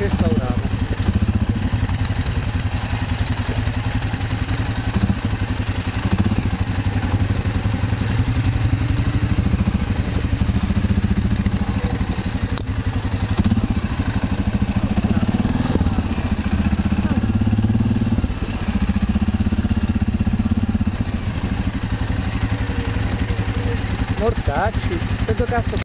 restaurava. Mortacci, che cazzo